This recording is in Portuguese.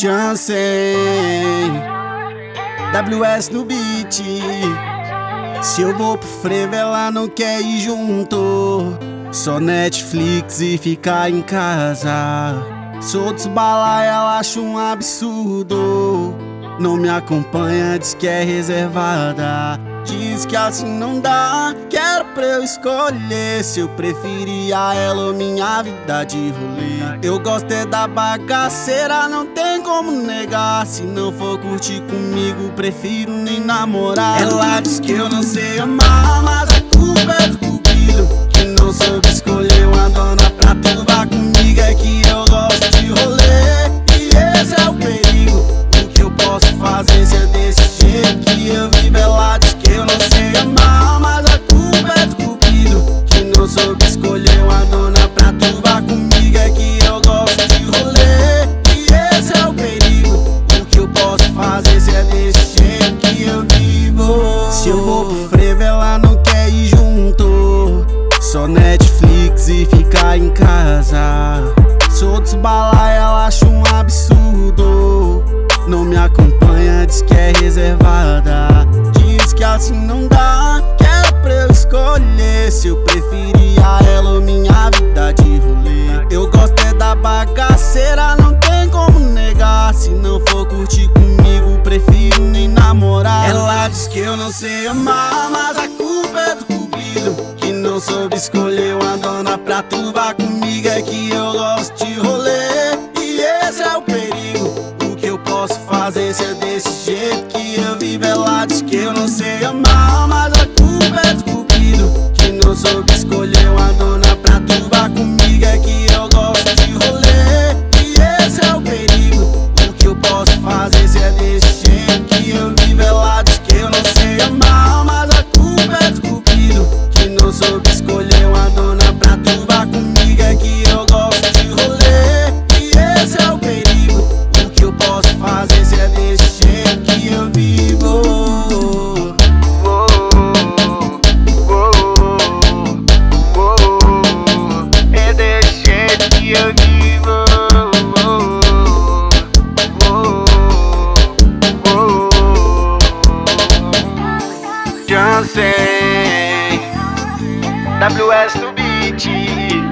Jansen WS no beat. Se eu vou pro frevo ela não quer ir junto. Só Netflix e ficar em casa. Soltos bala ela acha um absurdo. Não me acompanha, diz que é reservada. Diz que assim não dá, quero eu escolher Se eu preferia ela ou minha vida de rolê. Eu gosto é da bagaceira, não tem como negar. Se não for curtir comigo, prefiro nem namorar. Ela diz que eu não sei amar, mas a culpa é do cupido Que não soube escolher soube escolher uma dona pra tu Vá comigo, é que eu gosto de rolê. E esse é o perigo. O que eu posso fazer se é desse jeito que eu vivo Se eu vou pro frevo ela não quer ir junto. Só Netflix e ficar em casa. Soltos bala ela acha um absurdo. Não me acompanha, diz que é reservada. Diz que assim não dá, Escolhesse Eu preferia ela ela minha vida de rolê. Eu gosto é da bagaceira, não tem como negar. Se não for curtir comigo, prefiro nem namorar. É ela diz que eu não sei amar, mas a culpa é do cupido Que não soube escolher uma dona pra turbar comigo. É que eu gosto de rolê e esse é o perigo. O que eu posso fazer se é desse jeito que eu vivo? É ela diz que eu não sei amar, mas a culpa é do so service WS do beat